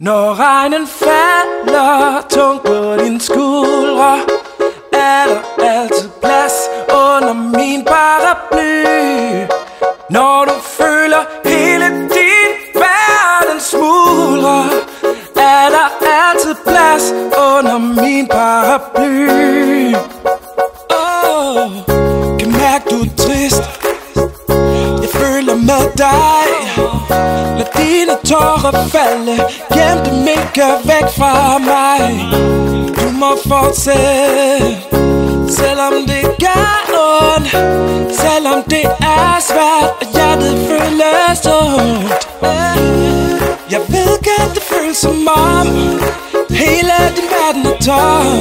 Når regnen falder tungt på din skuldre Er der altid plads under min paraply. Når du føler hele din verden smuldre Er der altid plads under min paraply. Oh, Kan mærke du er trist. Jeg føler med dig dine tårer falde. Gem dem ikke væk fra mig. Du må fortsætte. Selvom det gør ondt. Selvom det er svært Og hjertet føles tungt Jeg ved godt det føles som om Hele din verden er tom.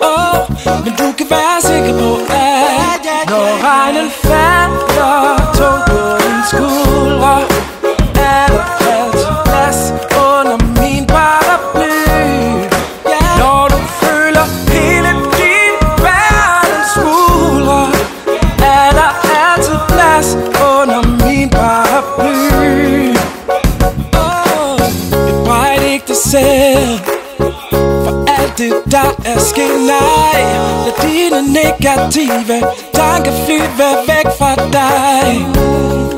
Oh, Men du kan være sikker på at Når regnen falder selv for alt det der er sket Nej, lad dine negative. Tanker flyve væk fra dig.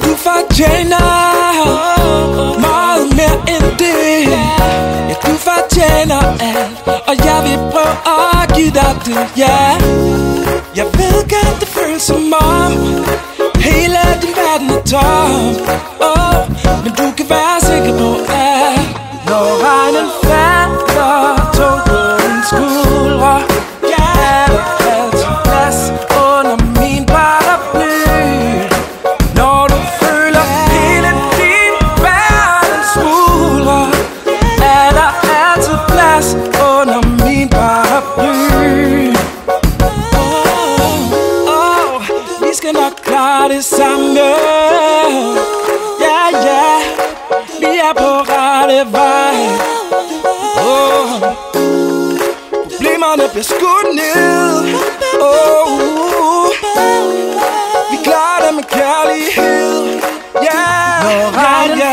Du fortjener meget mere end det. Ja, du fortjener alt Og jeg vil prøve at give dig det, ja. Jeg ved godt, det føles som om Hele din verden er tom. Oh, Men du kan være sikker på, at Vi skal nok klare det sammen Ja, ja Vi er på rette vej oh, Problemerne bliver skudt ned oh, Vi klarer det med kærlighed Yeah, Når regnen